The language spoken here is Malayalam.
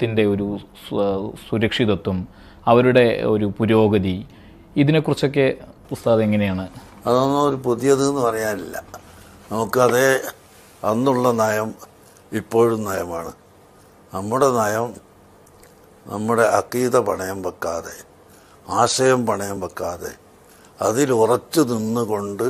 സമൂഹത്തിന്റെ ഒരു സുരക്ഷിതത്വം അവരുടെ ഒരു പുരോഗതി ഇതിനെക്കുറിച്ചൊക്കെ ഉസ്താദ് എങ്ങനെയാണ്? അതൊന്നും ഒരു പുതിയത് എന്ന് പറയാനില്ല. നമുക്കതേ അന്നുള്ള നയം ഇപ്പോഴും നയമാണ്. നമ്മുടെ നയം നമ്മുടെ അക്കീത പണയം വെക്കാതെ ആശയം പണയം വെക്കാതെ അതിൽ ഉറച്ചു നിന്നുകൊണ്ട്